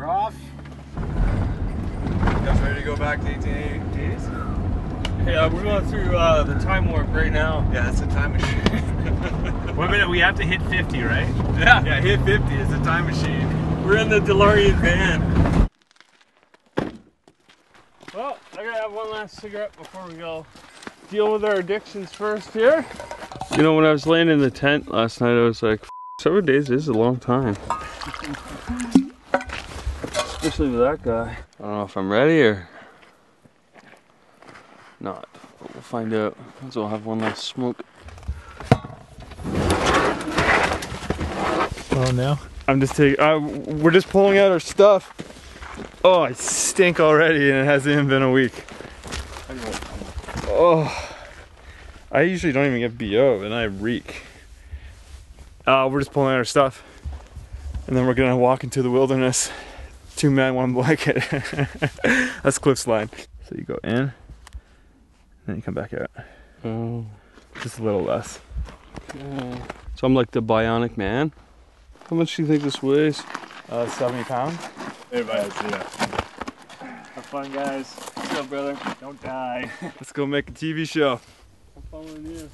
We're off. You guys ready to go back to 1880s? Yeah, we're going through uh, the time warp right now. Yeah, it's a time machine. Wait a minute, we have to hit 50, right? Yeah, yeah, hit 50. It's a time machine. we're in the DeLorean van. Well, I gotta have one last cigarette before we go. Deal with our addictions first here. You know, when I was laying in the tent last night, I was like, seven days is a long time. Especially with that guy. I don't know if I'm ready or not, but we'll find out. Might as well have one last smoke. Oh, no. I'm just taking. Uh, we're just pulling out our stuff. Oh, I stink already, and it hasn't even been a week. Oh, I usually don't even get bo, and I reek. Uh, we're just pulling out our stuff, and then we're gonna walk into the wilderness. Two men, one blanket. That's Cliff's line. So you go in, and then you come back out. Oh, just a little less. So I'm like the bionic man. How much do you think this weighs? Uh, 70 pounds. Hey, guys, yeah. Have fun, guys. What's up, brother? Don't die. Let's go make a TV show. I'm following you.